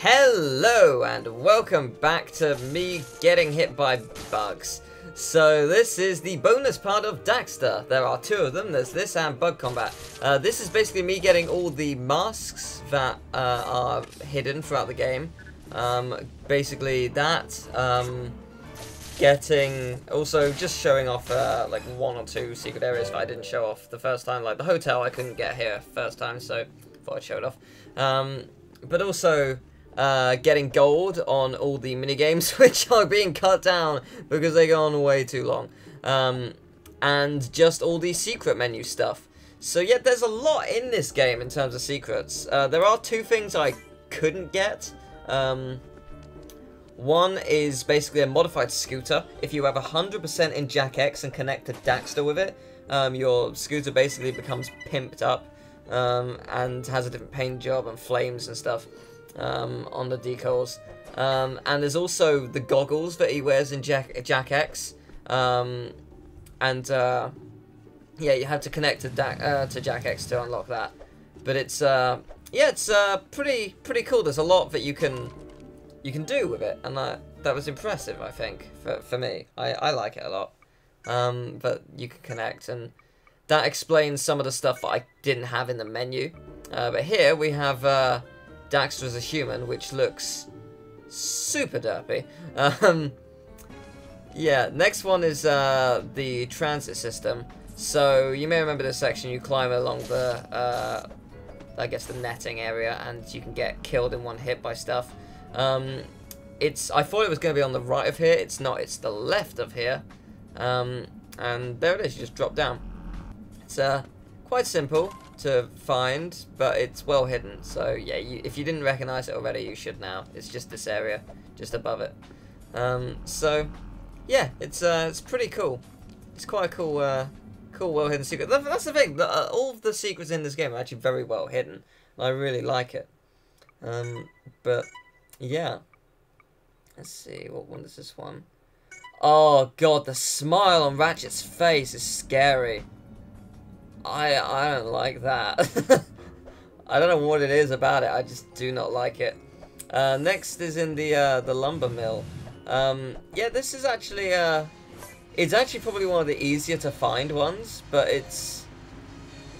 Hello and welcome back to me getting hit by bugs. So this is the bonus part of Daxter. There are two of them, there's this and Bug Combat. Uh, this is basically me getting all the masks that uh, are hidden throughout the game. Um, basically that, um, getting, also just showing off uh, like one or two secret areas that I didn't show off the first time. Like the hotel I couldn't get here first time, so thought I'd show it off. Um, but also uh, getting gold on all the minigames, which are being cut down because they go on way too long. Um, and just all the secret menu stuff. So yeah, there's a lot in this game in terms of secrets. Uh, there are two things I couldn't get. Um, one is basically a modified scooter. If you have 100% in Jak X and connect to Daxter with it, um, your scooter basically becomes pimped up um, and has a different paint job and flames and stuff um, on the decals. Um, and there's also the goggles that he wears in Jak, Jak X. Um, and uh, yeah, you have to connect to, da uh, to Jak X to unlock that. But it's uh, yeah, it's uh, pretty pretty cool. There's a lot that you can you can do with it, and uh, that was impressive. I think for for me, I I like it a lot. Um, but you can connect, and that explains some of the stuff that I didn't have in the menu. Uh, but here we have Daxter as a human, which looks super derpy. Um, yeah, next one is uh, the transit system. So you may remember this section, you climb along the, uh, I guess the netting area, and you can get killed in one hit by stuff. Um, it's, I thought it was going to be on the right of here, it's not, it's the left of here. Um, and there it is, you just drop down. It's uh, quite simple to find, but it's well hidden. So yeah, you, if you didn't recognize it already, you should now. It's just this area, just above it. Um, so yeah, it's uh, it's pretty cool. It's quite a cool, uh, cool, well hidden secret. That's the thing. Uh, all the secrets in this game are actually very well hidden. I really like it. Um, but yeah, let's see. What one is this one? Oh god, the smile on Ratchet's face is scary. I I don't like that. I don't know what it is about it. I just do not like it. Uh, next is in the uh, the lumber mill. Um, yeah, this is actually uh, it's actually probably one of the easier to find ones, but it's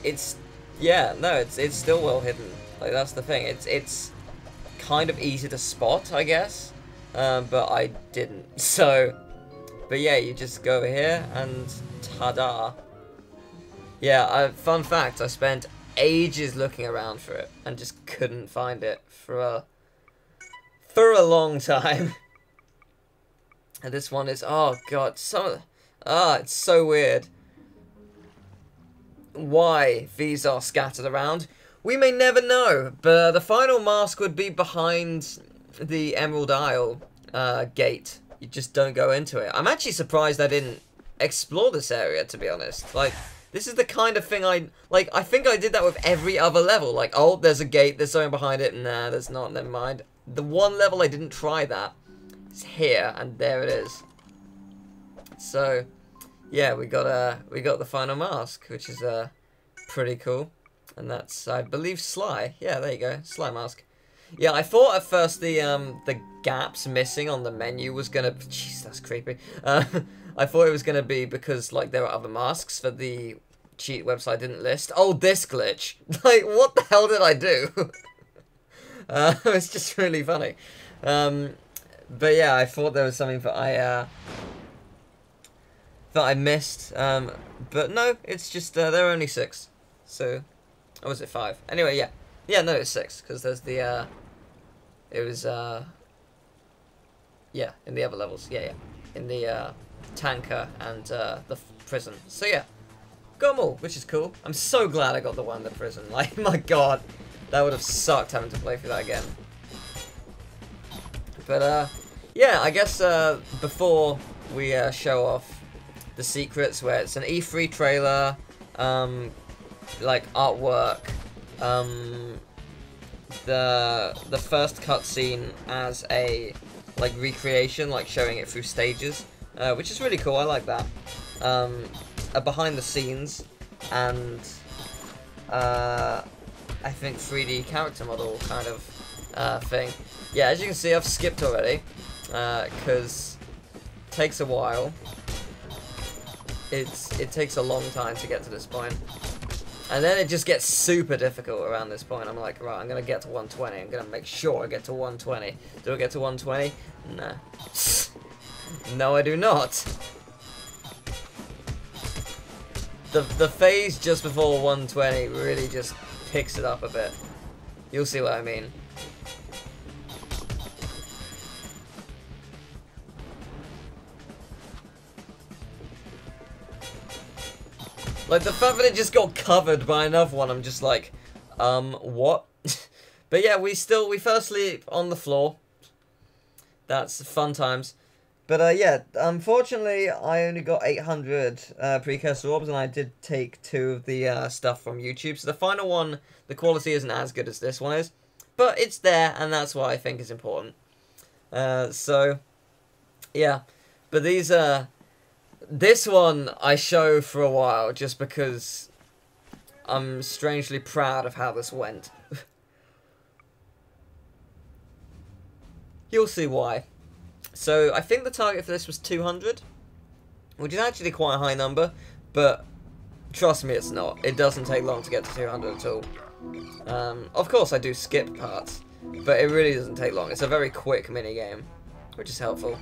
it's yeah no it's it's still well hidden. Like that's the thing. It's it's kind of easy to spot, I guess. Um, but I didn't. So, but yeah, you just go here and ta-da. Yeah, uh, fun fact, I spent ages looking around for it and just couldn't find it for a for a long time. and this one is oh god, some ah, it's so weird. Why these are scattered around? We may never know, but the final mask would be behind the Emerald Isle uh, gate. You just don't go into it. I'm actually surprised I didn't explore this area, to be honest. Like, this is the kind of thing I, like, I think I did that with every other level. Like, oh, there's a gate, there's something behind it. Nah, there's not, never mind. The one level I didn't try that is here, and there it is. So, yeah, we got, uh, we got the final mask, which is, uh, pretty cool. And that's, I believe, Sly. Yeah, there you go, Sly mask. Yeah, I thought at first the um the gaps missing on the menu was gonna. Jeez, that's creepy. Uh, I thought it was gonna be because like there were other masks for the cheat website didn't list. Oh, this glitch! Like, what the hell did I do? uh, it's just really funny. Um, but yeah, I thought there was something that I uh, that I missed. Um, but no, it's just uh, there are only six. So, or was it five? Anyway, yeah. Yeah, no, it's six, because there's the, uh, it was, uh, yeah, in the other levels, yeah, yeah, in the, uh, tanker and, uh, the prison. So, yeah, got them all, which is cool. I'm so glad I got the one in the prison. Like, my god, that would have sucked having to play through that again. But, uh, yeah, I guess, uh, before we, uh, show off the secrets, where it's an E3 trailer, um, like, artwork, um, the the first cutscene as a like recreation, like showing it through stages, uh, which is really cool. I like that. Um, a behind the scenes and uh, I think 3D character model kind of uh, thing. Yeah, as you can see, I've skipped already, because uh, it takes a while. It's It takes a long time to get to this point. And then it just gets super difficult around this point. I'm like, right, I'm going to get to 120. I'm going to make sure I get to 120. Do I get to 120? Nah. No, I do not. The, the phase just before 120 really just picks it up a bit. You'll see what I mean. Like, the fact that it just got covered by another one, I'm just like, um, what? but yeah, we still, we first sleep on the floor. That's fun times. But uh, yeah, unfortunately, I only got 800 uh, precursor orbs, and I did take two of the uh, stuff from YouTube. So the final one, the quality isn't as good as this one is. But it's there, and that's what I think is important. Uh, so, yeah. But these, uh, this one I show for a while just because I'm strangely proud of how this went. You'll see why. So I think the target for this was 200, which is actually quite a high number, but trust me it's not. It doesn't take long to get to 200 at all. Um, of course I do skip parts, but it really doesn't take long. It's a very quick mini game, which is helpful.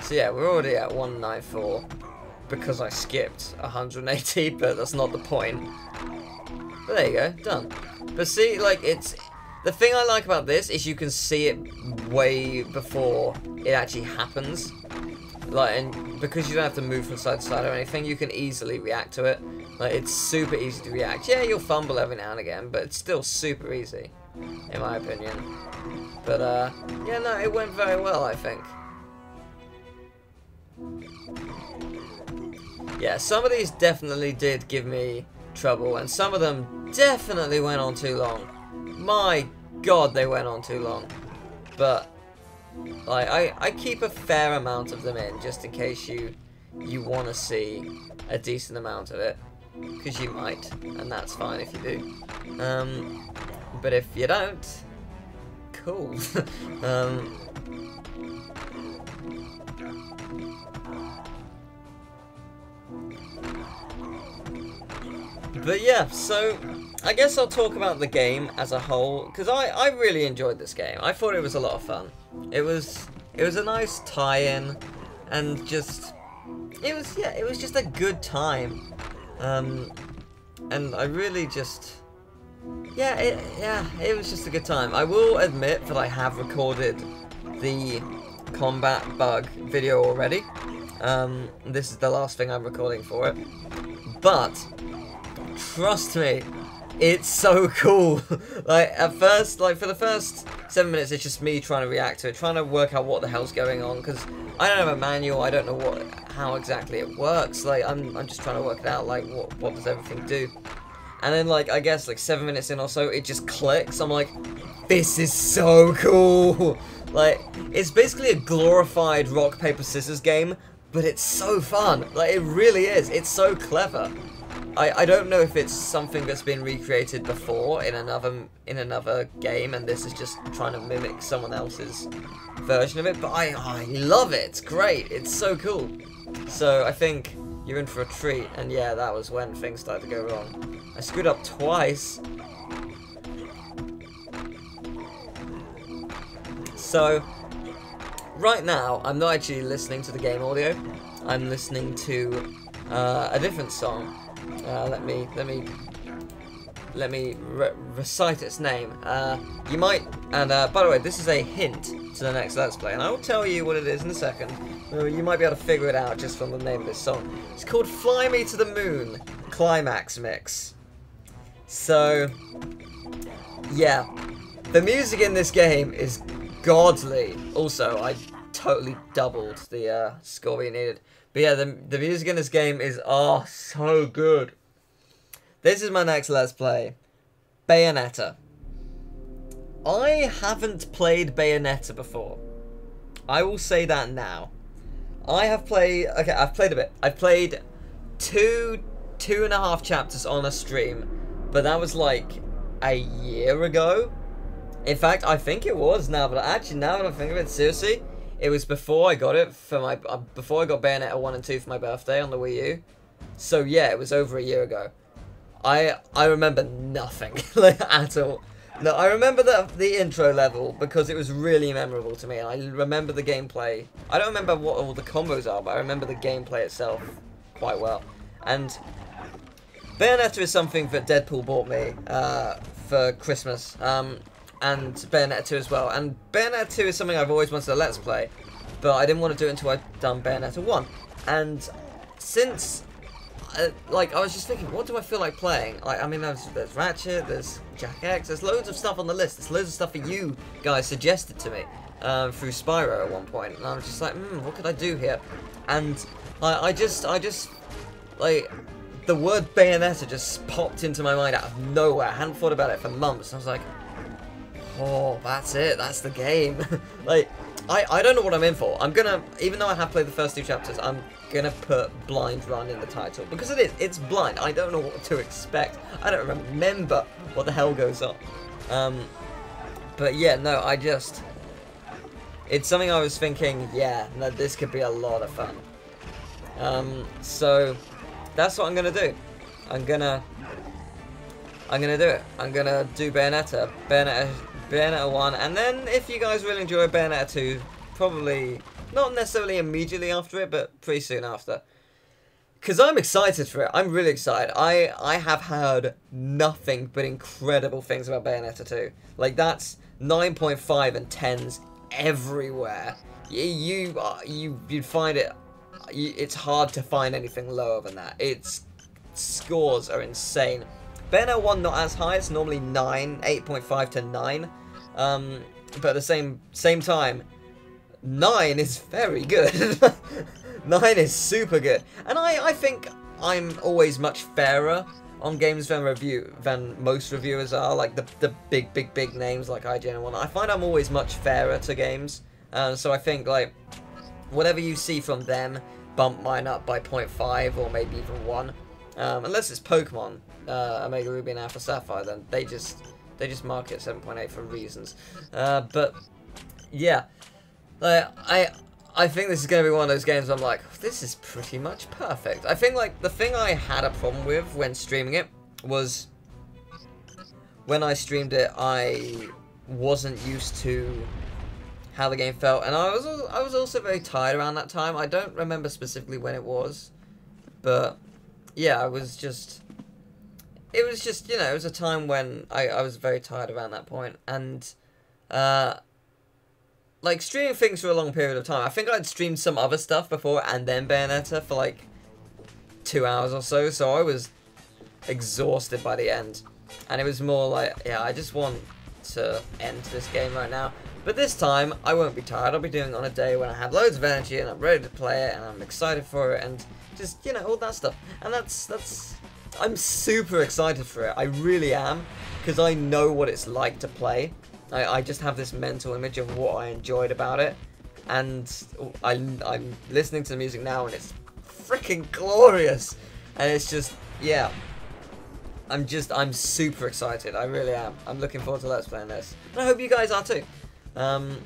So yeah, we're already at 194 because I skipped 180, but that's not the point. But there you go, done. But see, like, it's... The thing I like about this is you can see it way before it actually happens. Like, and because you don't have to move from side to side or anything, you can easily react to it. Like, it's super easy to react. Yeah, you'll fumble every now and again, but it's still super easy, in my opinion. But, uh, yeah, no, it went very well, I think. Yeah, some of these definitely did give me trouble, and some of them definitely went on too long. My god, they went on too long. But, like, I, I keep a fair amount of them in, just in case you, you want to see a decent amount of it. Because you might, and that's fine if you do. Um, but if you don't, cool. um, But yeah, so I guess I'll talk about the game as a whole because I, I really enjoyed this game. I thought it was a lot of fun. It was it was a nice tie-in and just it was yeah it was just a good time. Um, and I really just yeah it, yeah it was just a good time. I will admit that I have recorded the combat bug video already. Um, this is the last thing I'm recording for it. But Trust me, it's so cool. like, at first, like, for the first seven minutes, it's just me trying to react to it, trying to work out what the hell's going on, because I don't have a manual, I don't know what, how exactly it works, like, I'm, I'm just trying to work it out, like, what, what does everything do? And then, like, I guess, like, seven minutes in or so, it just clicks, I'm like, this is so cool! Like, it's basically a glorified rock, paper, scissors game, but it's so fun. Like, it really is. It's so clever. I, I don't know if it's something that's been recreated before in another in another game and this is just trying to mimic someone else's version of it, but I, I love it. It's great. It's so cool. So I think you're in for a treat, and yeah, that was when things started to go wrong. I screwed up twice. So, right now, I'm not actually listening to the game audio. I'm listening to uh, a different song uh, let me, let me, let me re recite its name. Uh, you might, and uh, by the way, this is a hint to the next Let's Play, and I will tell you what it is in a second. You might be able to figure it out just from the name of this song. It's called Fly Me to the Moon Climax Mix. So, yeah. The music in this game is godly. Also, I totally doubled the uh, score we needed. But yeah, the, the music in this game is, oh, so good. This is my next Let's Play. Bayonetta. I haven't played Bayonetta before. I will say that now. I have played, okay, I've played a bit. I've played two two and a half chapters on a stream, but that was like a year ago. In fact, I think it was now, but actually now that I think of it, seriously, it was before I got it for my uh, before I got Bayonetta one and two for my birthday on the Wii U. So yeah, it was over a year ago. I I remember nothing like at all. No, I remember the the intro level because it was really memorable to me. I remember the gameplay. I don't remember what all the combos are, but I remember the gameplay itself quite well. And Bayonetta is something that Deadpool bought me uh, for Christmas, um, and Bayonetta 2 as well. And Bayonetta 2 is something I've always wanted to let's play, but I didn't want to do it until I'd done Bayonetta 1. And since uh, like, I was just thinking, what do I feel like playing? Like, I mean, there's, there's Ratchet, there's Jak X, there's loads of stuff on the list. There's loads of stuff that you guys suggested to me um, through Spyro at one point, and I was just like, hmm, what could I do here? And I, I just, I just, like, the word Bayonetta just popped into my mind out of nowhere. I hadn't thought about it for months. I was like, oh, that's it, that's the game. like, I, I don't know what I'm in for. I'm gonna, even though I have played the first two chapters, I'm gonna put Blind Run in the title. Because it is, it's blind. I don't know what to expect. I don't remember what the hell goes on. Um, but yeah, no, I just, it's something I was thinking, yeah, no, this could be a lot of fun. Um, so, that's what I'm gonna do. I'm gonna, I'm gonna do it. I'm gonna do Bayonetta. Bayonetta Bayonetta 1, and then if you guys really enjoy Bayonetta 2, probably not necessarily immediately after it, but pretty soon after. Because I'm excited for it. I'm really excited. I, I have heard nothing but incredible things about Bayonetta 2. Like, that's 9.5 and 10s everywhere. You, you, uh, you, you'd find it, it's hard to find anything lower than that. Its scores are insane. Bayonetta 1 not as high, it's normally 9, 8.5 to 9. Um, but at the same same time, 9 is very good. 9 is super good. And I, I think I'm always much fairer on games than review than most reviewers are, like the, the big, big, big names like IGN and whatnot. I find I'm always much fairer to games. Uh, so I think, like, whatever you see from them, bump mine up by 0.5 or maybe even 1. Um, unless it's Pokemon, uh, Omega Ruby and Alpha Sapphire, then they just they just mark it 7.8 for reasons. Uh, but yeah, like, I I think this is going to be one of those games where I'm like, this is pretty much perfect. I think like the thing I had a problem with when streaming it was when I streamed it, I wasn't used to how the game felt, and I was I was also very tired around that time. I don't remember specifically when it was, but yeah, I was just it was just you know it was a time when I, I was very tired around that point and uh like streaming things for a long period of time. I think I'd streamed some other stuff before and then Bayonetta for like two hours or so so I was exhausted by the end. And it was more like yeah I just want to end this game right now. But this time I won't be tired. I'll be doing it on a day when I have loads of energy and I'm ready to play it and I'm excited for it. And just you know all that stuff and that's that's I'm super excited for it. I really am. Because I know what it's like to play. I, I just have this mental image of what I enjoyed about it. And I, I'm listening to the music now and it's freaking glorious. And it's just, yeah. I'm just, I'm super excited. I really am. I'm looking forward to Let's Playing this. And I hope you guys are too. Um,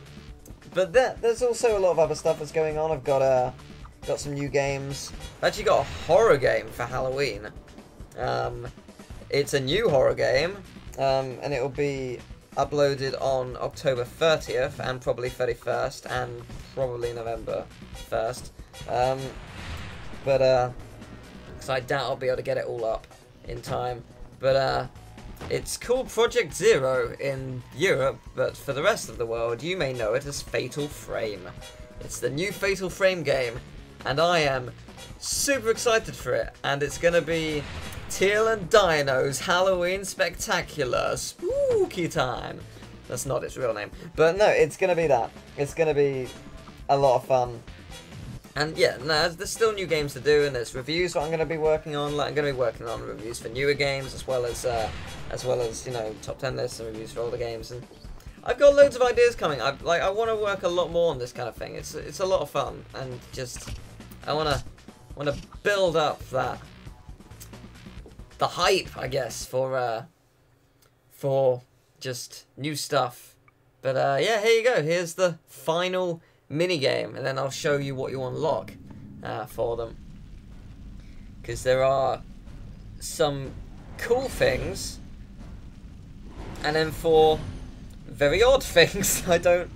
but there, there's also a lot of other stuff that's going on. I've got a, uh, got some new games. I've actually got a horror game for Halloween. Um, it's a new horror game, um, and it will be uploaded on October 30th and probably 31st and probably November 1st. Um, but, uh, because I doubt I'll be able to get it all up in time. But, uh, it's called Project Zero in Europe, but for the rest of the world, you may know it as Fatal Frame. It's the new Fatal Frame game, and I am super excited for it, and it's gonna be Teal and Dino's Halloween Spectacular. Spooky time. That's not its real name. But no, it's going to be that. It's going to be a lot of fun. And yeah, no, there's still new games to do, and there's reviews that I'm going to be working on. Like, I'm going to be working on reviews for newer games, as well as, uh, as well as you know, top ten lists and reviews for older games. And I've got loads of ideas coming. I like, I want to work a lot more on this kind of thing. It's it's a lot of fun, and just I want to build up that the hype, I guess, for uh, for just new stuff. But uh, yeah, here you go. Here's the final mini game, and then I'll show you what you unlock uh, for them. Because there are some cool things, and then for very odd things, I don't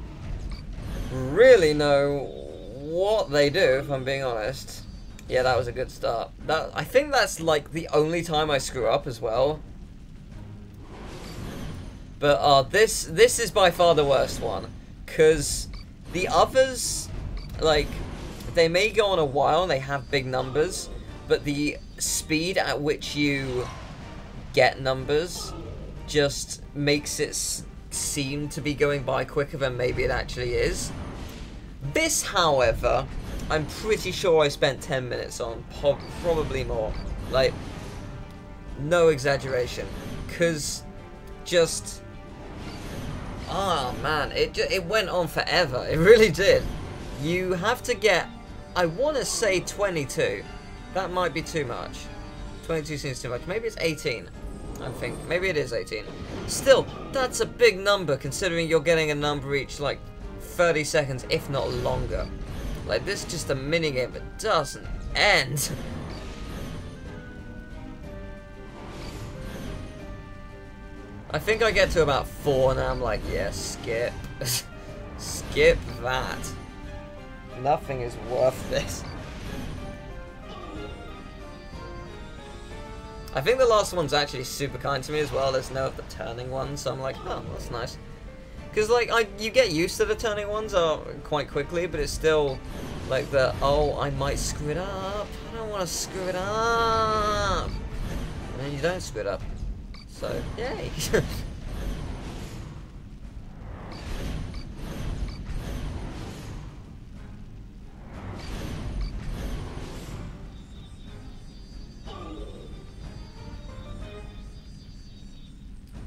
really know what they do, if I'm being honest. Yeah, that was a good start. That I think that's like the only time I screw up as well. But uh, this this is by far the worst one, cause the others, like, they may go on a while and they have big numbers, but the speed at which you get numbers just makes it seem to be going by quicker than maybe it actually is. This, however, I'm pretty sure I spent 10 minutes on, probably more. Like, no exaggeration. Because just... Ah, oh, man, it, it went on forever. It really did. You have to get, I want to say 22. That might be too much. 22 seems too much. Maybe it's 18. I think. Maybe it is 18. Still, that's a big number considering you're getting a number each, like, 30 seconds, if not longer. Like, this is just a minigame that doesn't end. I think I get to about four and I'm like, yeah, skip. skip that. Nothing is worth this. I think the last one's actually super kind to me as well. There's no of the turning ones, so I'm like, oh, that's nice. Because, like, I you get used to the turning ones uh, quite quickly, but it's still, like, the, oh, I might screw it up. I don't want to screw it up. And then you don't screw it up. So, yay.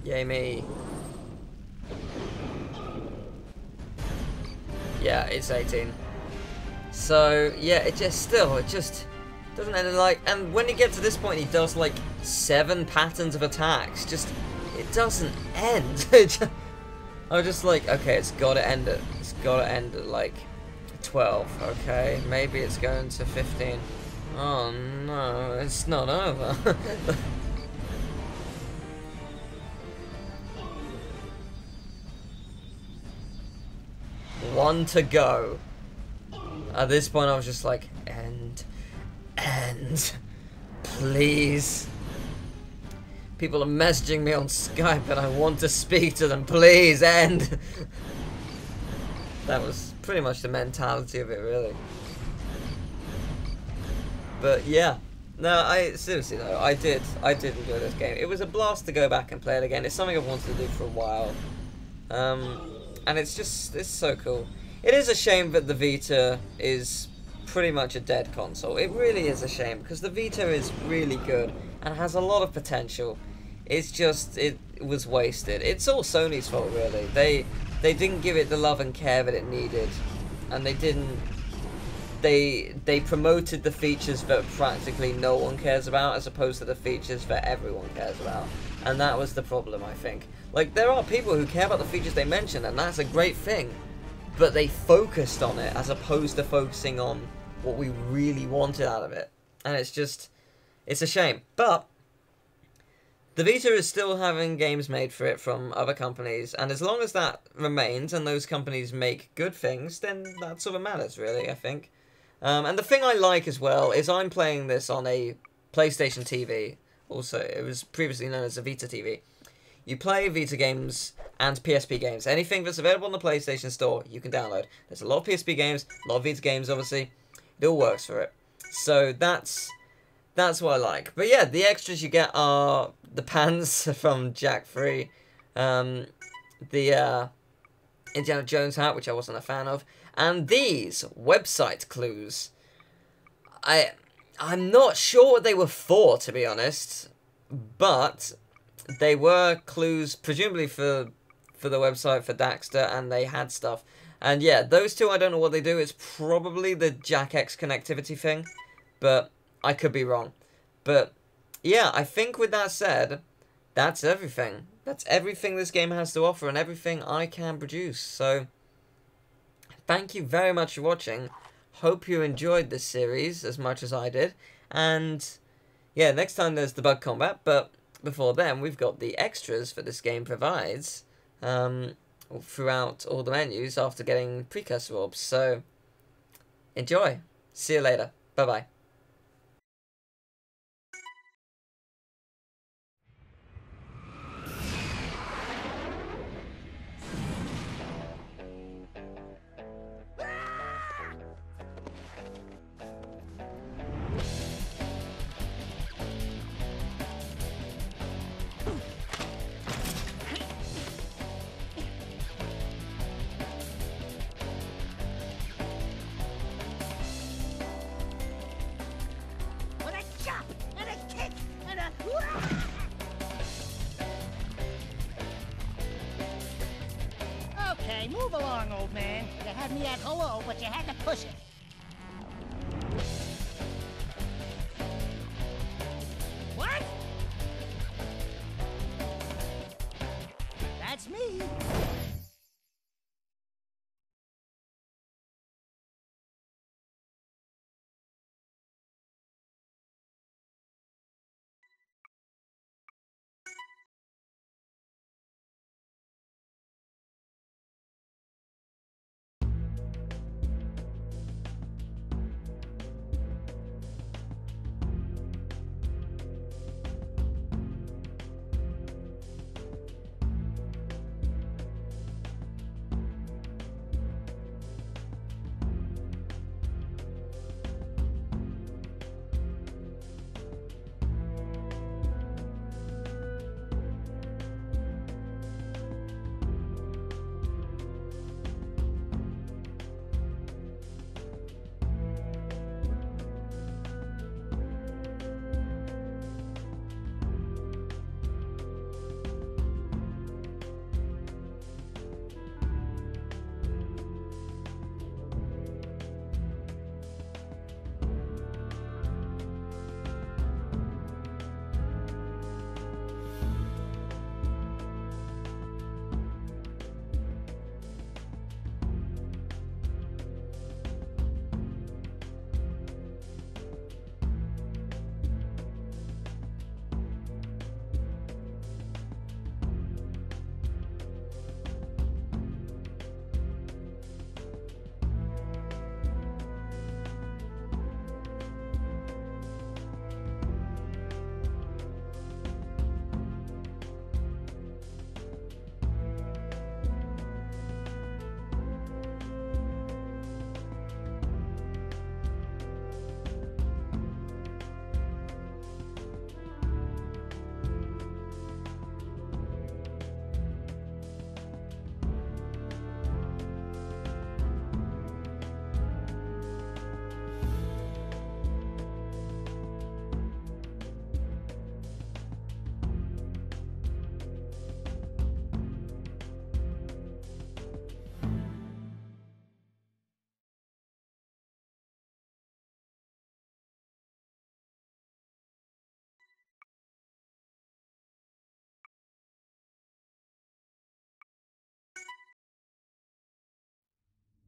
Yay me. It's 18. So, yeah, it just still, it just doesn't end like, and when you get to this point, he does like seven patterns of attacks. Just, it doesn't end. I'm just like, okay, it's gotta end it. It's gotta end at like 12, okay? Maybe it's going to 15. Oh no, it's not over. One to go. At this point, I was just like, end, end, please. People are messaging me on Skype and I want to speak to them. Please, end. that was pretty much the mentality of it, really. But yeah. No, I seriously though, I did, I did enjoy this game. It was a blast to go back and play it again. It's something I've wanted to do for a while. Um, and it's just, it's so cool. It is a shame that the Vita is pretty much a dead console. It really is a shame, because the Vita is really good and has a lot of potential. It's just, it, was wasted. It's all Sony's fault, really. They, they didn't give it the love and care that it needed, and they didn't they they promoted the features that practically no one cares about as opposed to the features that everyone cares about and that was the problem I think like, there are people who care about the features they mention, and that's a great thing. But they focused on it as opposed to focusing on what we really wanted out of it. And it's just, it's a shame. But, the Vita is still having games made for it from other companies, and as long as that remains and those companies make good things, then that sort of matters, really, I think. Um, and the thing I like as well is I'm playing this on a PlayStation TV. Also, it was previously known as a Vita TV. You play Vita games and PSP games. Anything that's available on the PlayStation Store, you can download. There's a lot of PSP games, a lot of Vita games, obviously. It all works for it. So that's that's what I like. But yeah, the extras you get are the pants from Jak 3, um, the uh, Indiana Jones hat, which I wasn't a fan of, and these website clues. I I'm not sure what they were for, to be honest, but they were clues, presumably for for the website for Daxter, and they had stuff. And yeah, those two, I don't know what they do. It's probably the Jak X connectivity thing, but I could be wrong. But yeah, I think with that said, that's everything. That's everything this game has to offer and everything I can produce. So, thank you very much for watching. Hope you enjoyed this series as much as I did. And, yeah, next time there's the bug combat, but before then, we've got the extras that this game provides um, throughout all the menus after getting precursor orbs. So, enjoy. See you later. Bye-bye. You had me at hello, but you had to push it.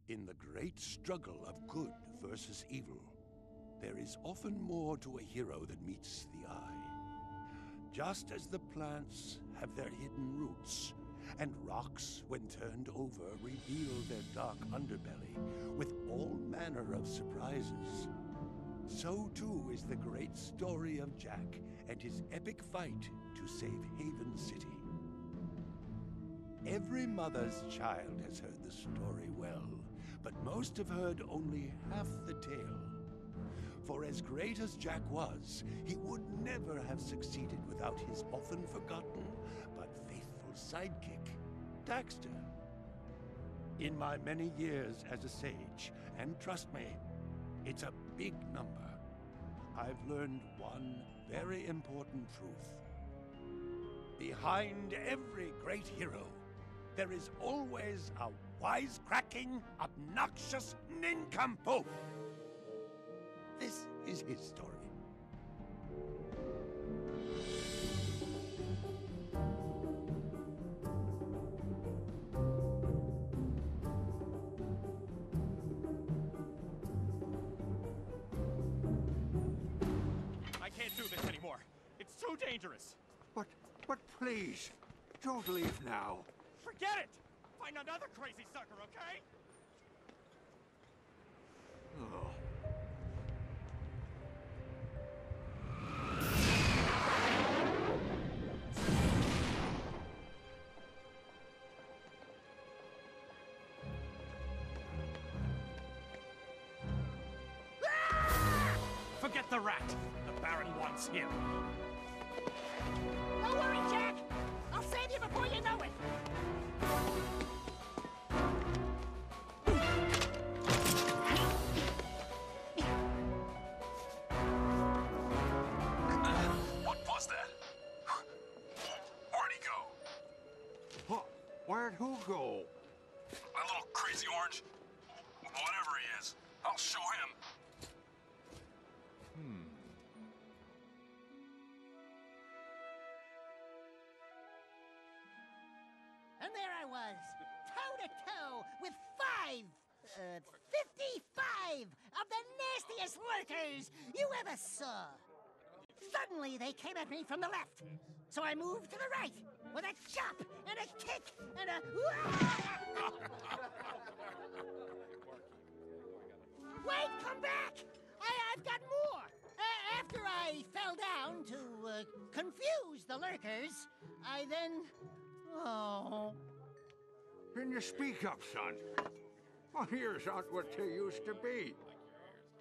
In the great struggle of good versus evil, there is often more to a hero than meets the eye. Just as the plants have their hidden roots, and rocks, when turned over, reveal their dark underbelly with all manner of surprises, so too is the great story of Jak and his epic fight to save Haven City. Every mother's child has heard the story well, but most have heard only half the tale. For as great as Jak was, he would never have succeeded without his often forgotten but faithful sidekick, Daxter. In my many years as a sage, and trust me, it's a big number, I've learned one very important truth. Behind every great hero, there is always a wisecracking, obnoxious nincompoop! This is his story. I can't do this anymore. It's too dangerous. But, but please, don't leave now. Forget it! Find another crazy sucker, okay? Forget the rat! The Baron wants him. Where'd go? That little crazy orange? Whatever he is, I'll show him. And there I was, toe to toe with five, uh, 55 of the nastiest lurkers you ever saw. Suddenly, they came at me from the left. So I moved to the right with a chop and a kick and a. Wait, come back! I, I've got more! A- after I fell down to uh, confuse the lurkers, I then. Oh. Can you speak up, son? My ears aren't what they used to be.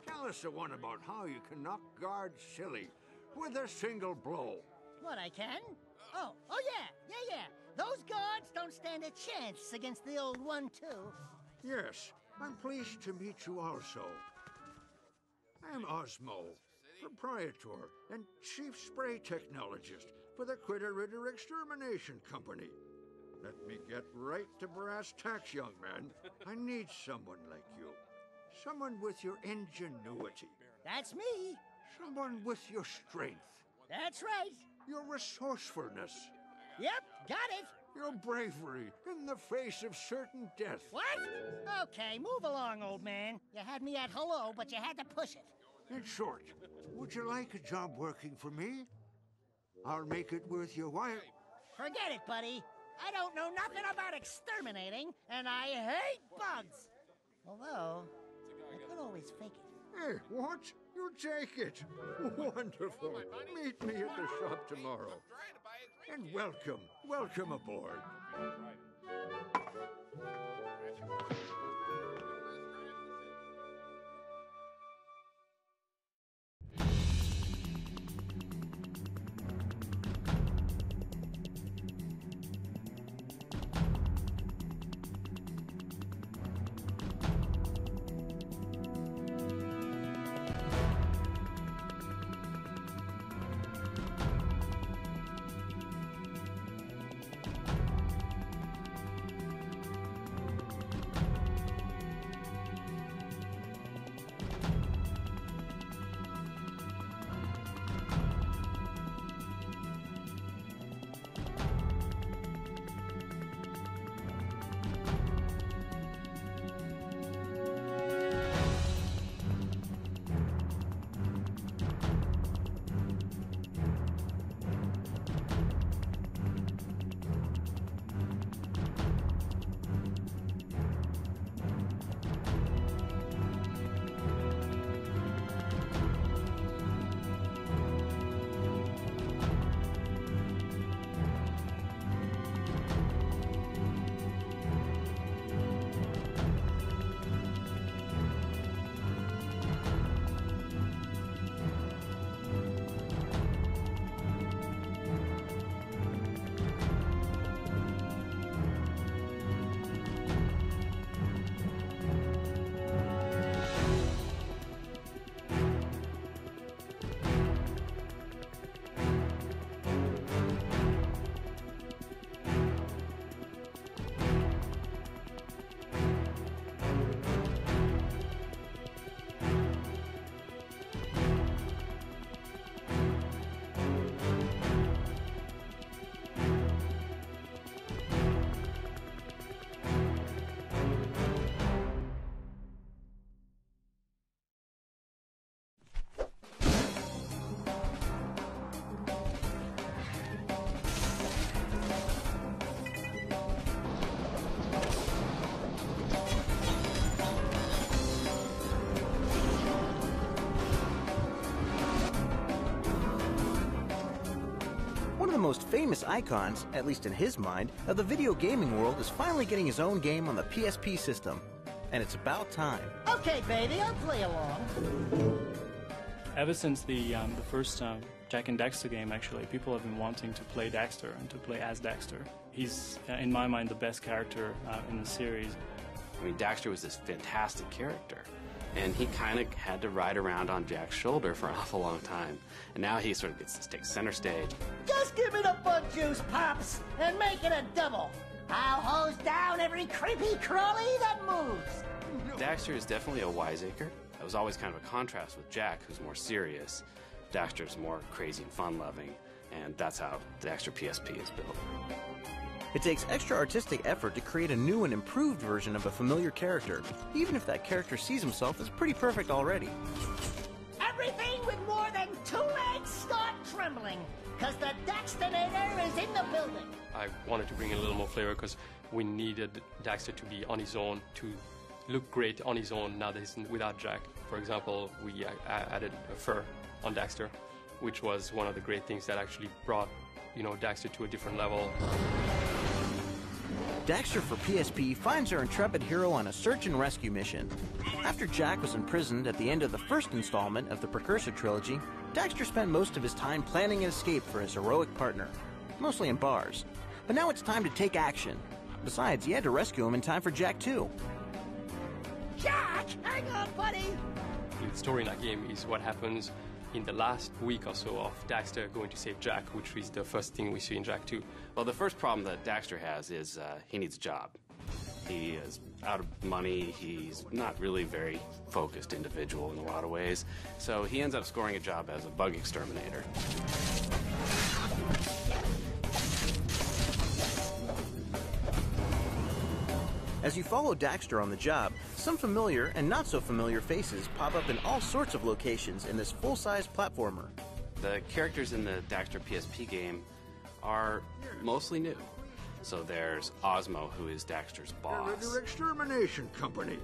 Tell us the one about how you can knock guards silly with a single blow. What I can? Oh, oh yeah, yeah, yeah. Those guards don't stand a chance against the old one, too. Yes, I'm pleased to meet you also. I'm Ozmo, proprietor and chief spray technologist for the Critter Ritter Extermination Company. Let me get right to brass tacks, young man. I need someone like you. Someone with your ingenuity. That's me. Someone with your strength, That's right. your resourcefulness, Yep, got it. your bravery in the face of certain death. What? Okay, move along, old man. You had me at hello, but you had to push it. In short, would you like a job working for me? I'll make it worth your while. Forget it, buddy. I don't know nothing about exterminating, and I hate bugs. Although, I could always fake it. Hey, what? You take it. Wonderful. Meet me at the shop tomorrow. And welcome, welcome aboard. Famous icons, at least in his mind, of the video gaming world is finally getting his own game on the PSP system. And it's about time. Okay, baby, I'll play along. Ever since the um, the first um, Jak and Daxter game, actually, people have been wanting to play Daxter and to play as Daxter. He's, uh, in my mind, the best character uh, in the series. I mean, Daxter was this fantastic character. And he kind of had to ride around on Jak's shoulder for an awful long time. And now he sort of gets to take center stage. Just give me the bug juice, Pops, and make it a double. I'll hose down every creepy crawly that moves. Daxter is definitely a wiseacre. That was always kind of a contrast with Jak, who's more serious. Daxter's more crazy and fun-loving, and that's how Daxter PSP is built. It takes extra artistic effort to create a new and improved version of a familiar character, even if that character sees himself as pretty perfect already. Everything with more than two legs start trembling, because the Daxtonator is in the building. I wanted to bring in a little more flavor because we needed Daxter to be on his own to look great on his own now that he's without Jak. For example, we uh, added a fur on Daxter, which was one of the great things that actually brought, you know, Daxter to a different level. Daxter for PSP finds our intrepid hero on a search and rescue mission. After Jak was imprisoned at the end of the first installment of the Precursor trilogy, Daxter spent most of his time planning an escape for his heroic partner, mostly in bars. But now it's time to take action. Besides, he had to rescue him in time for Jak, 2. Jak! hang on, buddy. The story in that game is what happens in the last week or so of Daxter going to save Jak, which is the first thing we see in Jak 2. Well, the first problem that Daxter has is uh, he needs a job. He is out of money. He's not really very focused individual in a lot of ways. So he ends up scoring a job as a bug exterminator. As you follow Daxter on the job, some familiar and not so familiar faces pop up in all sorts of locations in this full-size platformer. The characters in the Daxter PSP game are mostly new. So there's Ozmo, who is Daxter's boss. Your extermination company.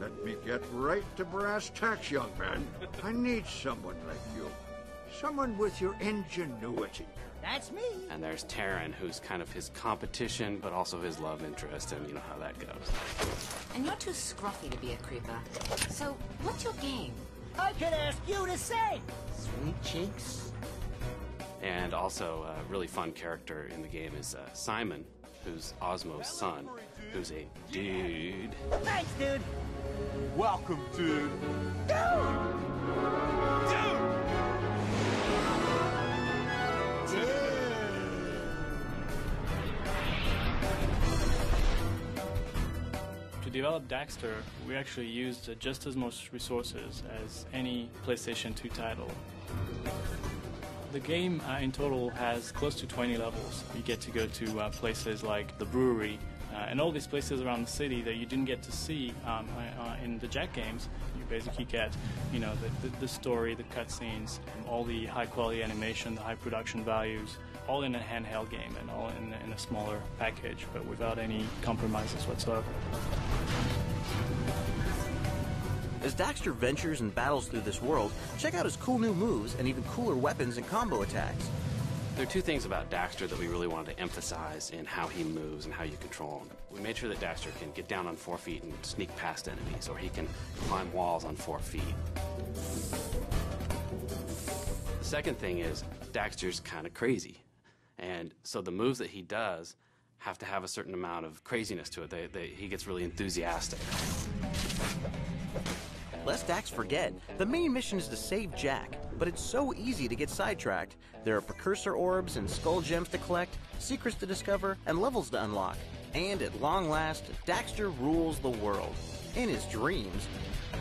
Let me get right to brass tacks, young man. I need someone like you. Someone with your ingenuity. That's me. And there's Taryn, who's kind of his competition, but also his love interest, and you know how that goes. And you're too scruffy to be a creeper. So, what's your game? I could ask you to say. Sweet cheeks. And also, a really fun character in the game is uh, Simon, who's Ozmo's son, who's a dude. Thanks, dude. Welcome, dude. Dude! To develop Daxter, we actually used just as much resources as any PlayStation 2 title. The game uh, in total has close to 20 levels. You get to go to uh, places like the brewery uh, and all these places around the city that you didn't get to see um, uh, in the Jak games. You basically get, you know, the, the, the story, the cutscenes, all the high quality animation, the high production values, all in a handheld game and all in, in a smaller package, but without any compromises whatsoever. As Daxter ventures and battles through this world, check out his cool new moves and even cooler weapons and combo attacks. There are two things about Daxter that we really wanted to emphasize in how he moves and how you control him. We made sure that Daxter can get down on four feet and sneak past enemies, or he can climb walls on four feet. The second thing is Daxter's kind of crazy. And so the moves that he does have to have a certain amount of craziness to it. They, they, he gets really enthusiastic. Lest Dax forget, the main mission is to save Jack, but it's so easy to get sidetracked. There are precursor orbs and skull gems to collect, secrets to discover, and levels to unlock. And at long last, Daxter rules the world. In his dreams.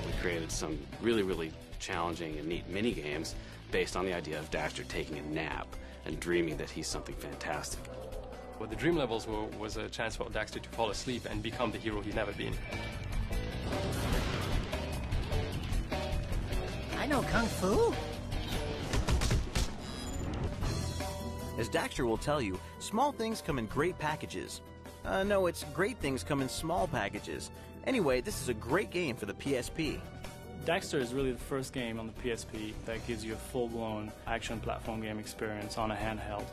We created some really, really challenging and neat mini games based on the idea of Daxter taking a nap and dreaming that he's something fantastic. Well, the dream levels were, was a chance for Daxter to fall asleep and become the hero he'd never been. I know Kung Fu. As Daxter will tell you, small things come in great packages. Uh, no, it's great things come in small packages. Anyway, this is a great game for the PSP. Daxter is really the first game on the PSP that gives you a full blown action platform game experience on a handheld.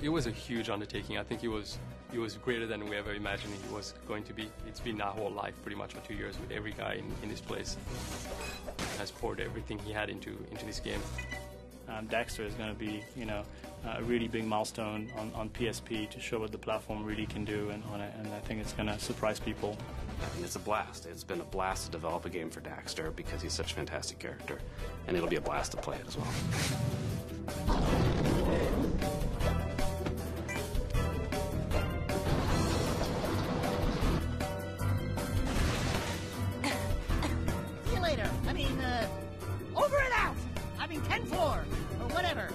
It was a huge undertaking. I think it was it was greater than we ever imagined it was going to be. It's been our whole life pretty much for two years with every guy in, in this place. Has poured everything he had into into this game. Um, Daxter is going to be, you know, a really big milestone on, on PSP to show what the platform really can do and on it, and I think it's going to surprise people. I mean, it's a blast. It's been a blast to develop a game for Daxter because he's such a fantastic character, and it'll be a blast to play it as well. 10-4, or whatever.